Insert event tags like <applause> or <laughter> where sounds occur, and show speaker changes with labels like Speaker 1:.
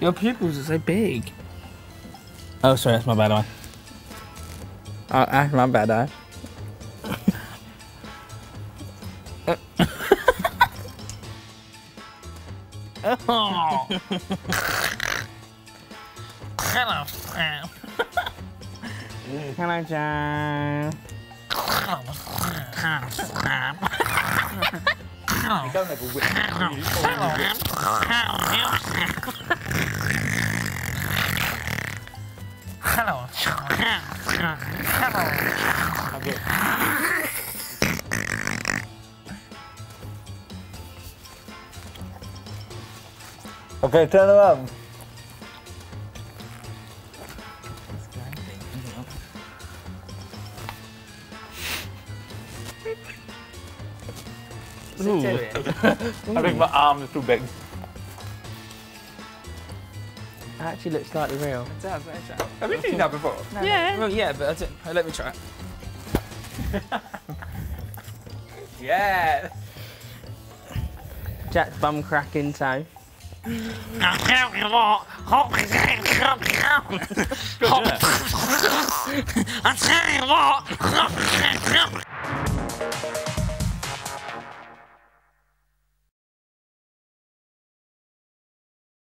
Speaker 1: Your pupils are so big.
Speaker 2: Oh, sorry, that's my bad eye.
Speaker 1: Oh, that's my bad eye.
Speaker 2: Oh. <laughs> Hello, Sam.
Speaker 1: Hello, John. Hello, Sam. Hello.
Speaker 3: You don't have a whip.
Speaker 2: Hello.
Speaker 3: Okay, turn around. <laughs> I think my arm is too big.
Speaker 1: It actually looks slightly real. It does, actually.
Speaker 3: Have you seen that before?
Speaker 1: Yeah. Well, yeah, but I don't- uh, let me try it. <laughs>
Speaker 3: Yeah.
Speaker 1: Jack's bum cracking toe.
Speaker 2: I tell you what, hop I tell you what,